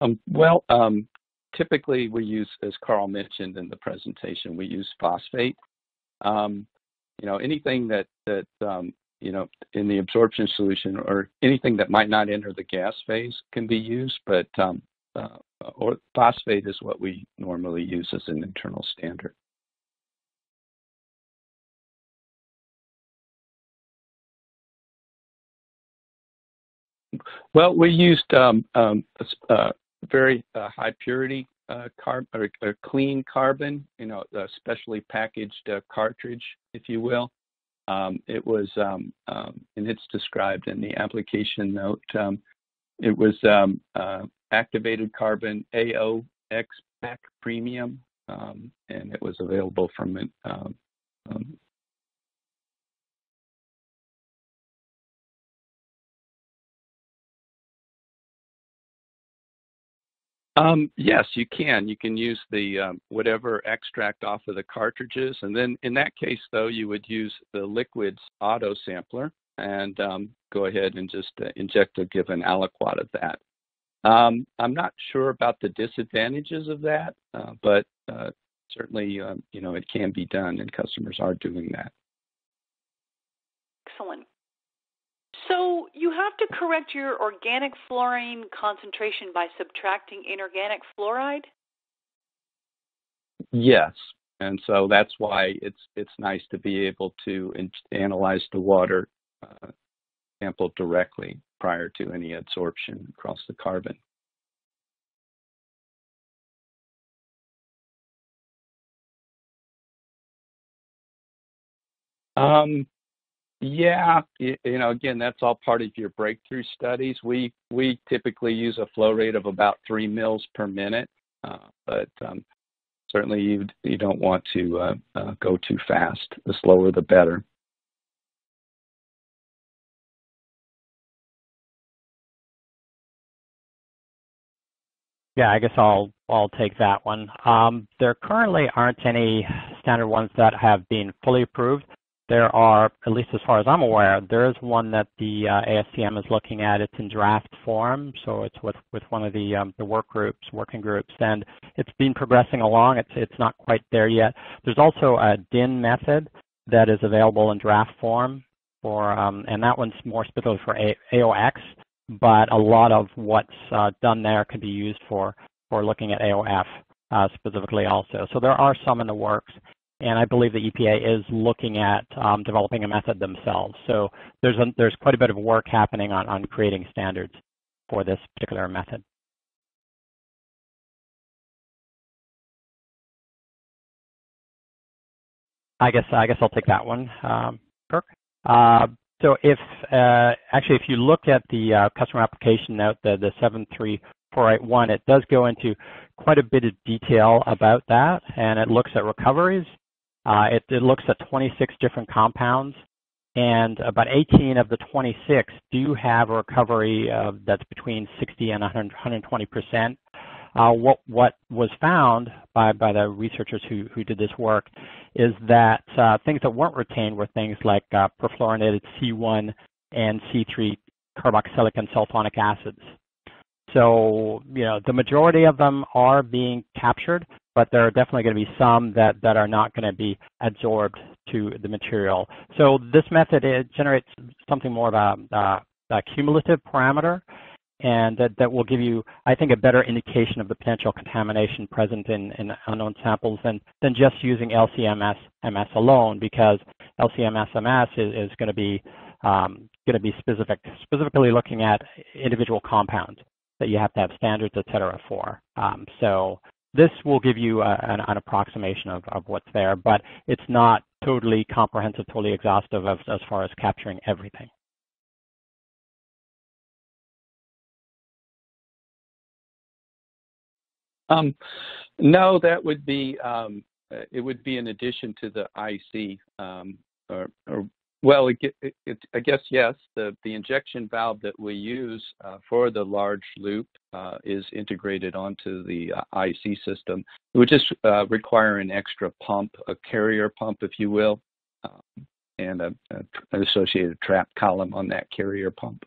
Um, well, um, typically we use, as Carl mentioned in the presentation, we use phosphate. Um, you know, anything that, that you know, in the absorption solution or anything that might not enter the gas phase can be used, but uh, or phosphate is what we normally use as an internal standard. Well, we used very uh, high purity uh, carb or, or, clean carbon, you know, a specially packaged uh, cartridge, if you will. Um, it was, um, um, and it's described in the application note. Um, it was um, uh, activated carbon AOX pack premium, um, and it was available from Um, yes, you can. You can use the um, whatever extract off of the cartridges, and then in that case, though, you would use the liquids auto sampler and um, go ahead and just uh, inject a given aliquot of that. Um, I'm not sure about the disadvantages of that, uh, but uh, certainly, um, you know, it can be done, and customers are doing that. Excellent. So you have to correct your organic fluorine concentration by subtracting inorganic fluoride? Yes. And so that's why it's it's nice to be able to in, analyze the water uh, sample directly prior to any adsorption across the carbon. Um, yeah, you, know, again, that's all part of your breakthrough studies. We we typically use a flow rate of about three mils per minute, uh, but um, certainly you you don't want to uh, uh, go too fast. The slower, the better. Yeah, I guess I'll I'll take that one. Um, there currently aren't any standard ones that have been fully approved. There are, at least as far as I'm aware, there is one that the uh, is looking at. It's in draft form, so it's with, with one of the um, the work groups, working groups, and it's been progressing along. It's it's not quite there yet. There's also a DIN method that is available in draft form for, um, and that one's more specifically for a AOX, but a lot of what's uh, done there can be used for for looking at AOF uh, specifically also. So there are some in the works and I believe the EPA is looking at um, developing a method themselves. So there's a, there's quite a bit of work happening on, on creating standards for this particular method. I guess I guess I'll take that one, um, Kirk. Uh, so if uh, actually if you look at the uh, customer application note, the the 73481, it does go into quite a bit of detail about that, and it looks at recoveries uh, it, it, looks at 26 different compounds, and about 18 of the 26 do have a recovery that's between 60 and 120 percent. Uh, what what was found by by the researchers who who did this work is that uh, things that weren't retained were things like uh, perfluorinated C1 and C3 carboxylic and sulfonic acids. So you know the majority of them are being captured, but there are definitely going to be some that, that are not going to be absorbed to the material. So this method it generates something more of a, a, a cumulative parameter, and that, that will give you, I think, a better indication of the potential contamination present in, in unknown samples than, than just using LCMS MS alone, because LCMS MS is, is going to be um, going to be specific, specifically looking at individual compounds that you have to have standards, et cetera, for. Um, so this will give you a, an, an, approximation of, of what's there, but it's not totally comprehensive, totally exhaustive as, as far as capturing everything. Um, no, that would be um, it would be in addition to the IC um, or, or well, it, it, it, I guess yes. The the injection valve that we use uh, for the large loop uh, is integrated onto the uh, IC system. It would just require an extra pump, a carrier pump, if you will, um, and a, a, an associated trap column on that carrier pump.